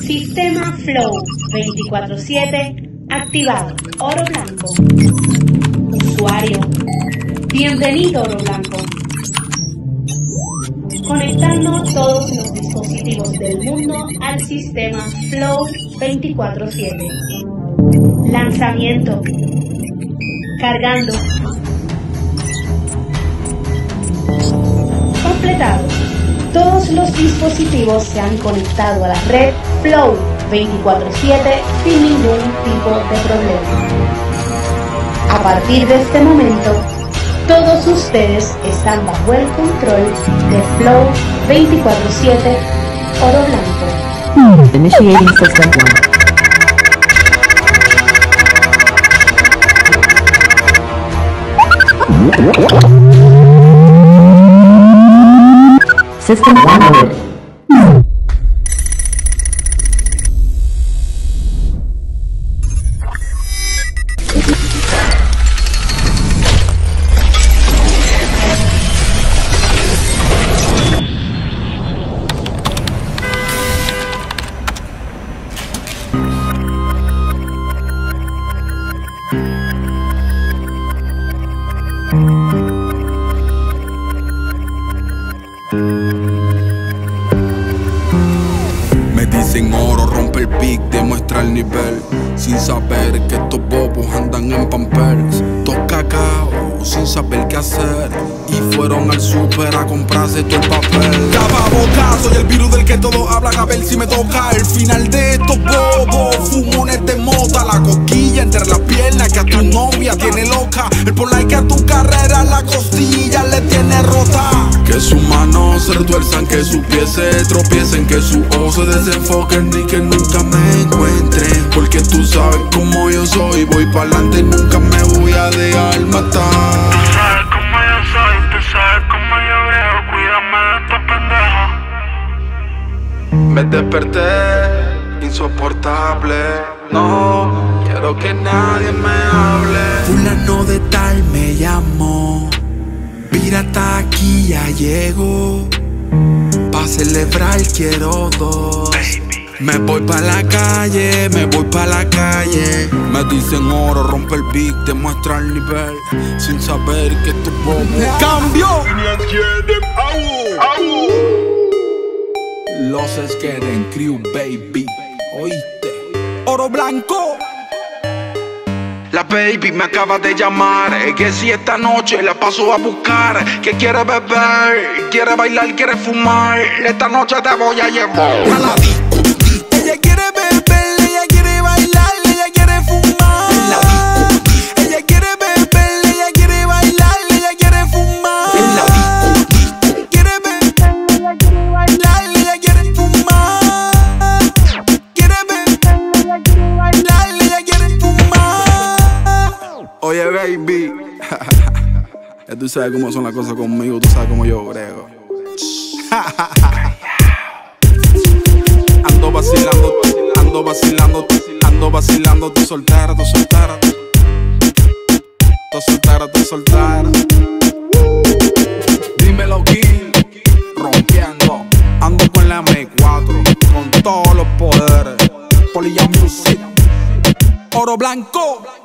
Sistema Flow 24-7 activado. Oro blanco. Usuario. Bienvenido Oro blanco. Conectando todos los dispositivos del mundo al sistema Flow 24-7. Lanzamiento. Cargando. Completado. Todos los dispositivos se han conectado a la red Flow 24/7 sin ningún tipo de problema. A partir de este momento, todos ustedes están bajo el control de Flow 24/7 Oro Blanco. Initiating System downloaded. Thank dicen oro, rompe el pic, demuestra el nivel. Sin saber que estos bobos andan en pampers. Dos cacao, sin saber qué hacer. Y fueron al super a comprarse todo el papel. boca, soy el virus del que todos hablan a ver si me toca. El final de estos bobos, manos se retuerzan, que sus pies se tropiecen, que sus ojos se desenfoquen y que nunca me encuentren. Porque tú sabes cómo yo soy, voy para adelante y nunca me voy a dejar matar. sabes cómo yo soy, tú sabes cómo yo veo, cuídame de estos pendejos. Me desperté insoportable. No quiero que nadie me hable. Fulano de tal me llamó. Pirata aquí ya llegó. Pa' celebrar quiero dos. Me voy pa' la calle, me voy pa' la calle. Me dicen oro, rompe el beat, demuestra el nivel. Sin saber que tu bobo cambió. Los quieren crew, baby. Oíste. Oro blanco. La baby me acaba de llamar, que si esta noche la paso a buscar, que quiere beber, quiere bailar, quiere fumar, esta noche te voy a llevar. A la baby. ya tú sabes cómo son las cosas conmigo, tú sabes cómo yo brego. Ando vacilando, ando vacilando, ando vacilando, tú soltera, tú soltera. Tú soltera, tú soltera. Dímelo aquí, rompiendo. Ando con la M4, con todos los poderes. Polilla Music, oro blanco.